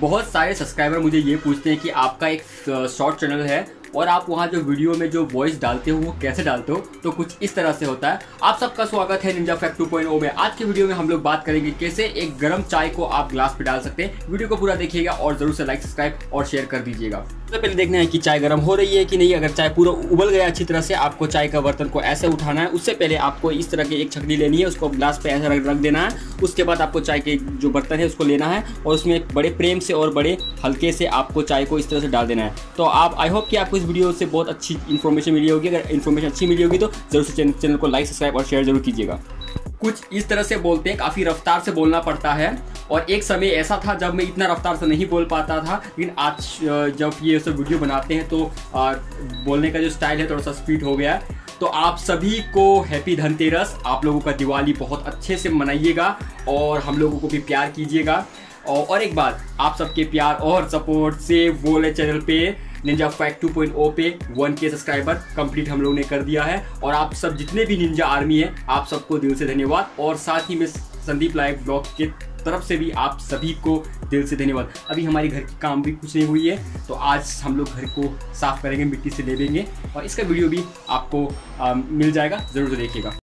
बहुत सारे सब्सक्राइबर मुझे ये पूछते हैं कि आपका एक शॉर्ट चैनल है और आप वहाँ जो वीडियो में जो वॉइस डालते हो, वो कैसे डालते हो तो कुछ इस तरह से होता है। आप सबका स्वागत है निंजा फैक्ट 2.0 में। आज के वीडियो में हम लोग बात करेंगे कैसे एक गर्म चाय को आप ग्लास पे डाल सकते हैं। वीडियो को पूरा देखिएगा और ज़रूर से लाइक सब्सक्राइब और शेयर कर दीजिएगा। सबसे पहले देखना है कि चाय गर्म हो रही है कि नहीं। अगर चाय पूरा उबल गया अच्छी तरह से, आपको चाय का बर्तन को ऐसे उठाना है। उससे पहले आपको इस तरह की एक छकनी लेनी है, उसको ग्लास पे ऐसे रख देना है। उसके बाद आपको चाय के जो बर्तन है, उसको लेना है और उसमें बड़े प्रेम से और बड़े हल्के से आपको चाय को इस तरह से डाल देना है। तो आप आई होप कि आपको इस वीडियो से बहुत अच्छी इन्फॉर्मेशन मिली होगी। अगर इन्फॉर्मेशन अच्छी मिली होगी तो ज़रूर से चैनल को लाइक सब्सक्राइब और शेयर ज़रूर कीजिएगा। कुछ इस तरह से बोलते हैं, काफ़ी रफ्तार से बोलना पड़ता है। और एक समय ऐसा था जब मैं इतना रफ्तार से नहीं बोल पाता था, लेकिन आज जब ये सब वीडियो बनाते हैं तो बोलने का जो स्टाइल है थोड़ा सा स्पीड हो गया। तो आप सभी को हैप्पी धनतेरस। आप लोगों का दिवाली बहुत अच्छे से मनाइएगा और हम लोगों को भी प्यार कीजिएगा। और एक बात, आप सबके प्यार और सपोर्ट से बोले चैनल पे। निंजा फैक्ट 2.0 पे वन के सब्सक्राइबर कंप्लीट हम लोग ने कर दिया है। और आप सब जितने भी निंजा आर्मी है आप सबको दिल से धन्यवाद। और साथ ही में संदीप लाइव ब्लॉग के तरफ़ से भी आप सभी को दिल से धन्यवाद। अभी हमारे घर की काम भी कुछ नहीं हुई है तो आज हम लोग घर को साफ़ करेंगे मिट्टी से ले लेंगे और इसका वीडियो भी आपको आ, मिल जाएगा ज़रूर देखिएगा।